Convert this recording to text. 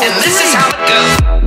And this is how it goes.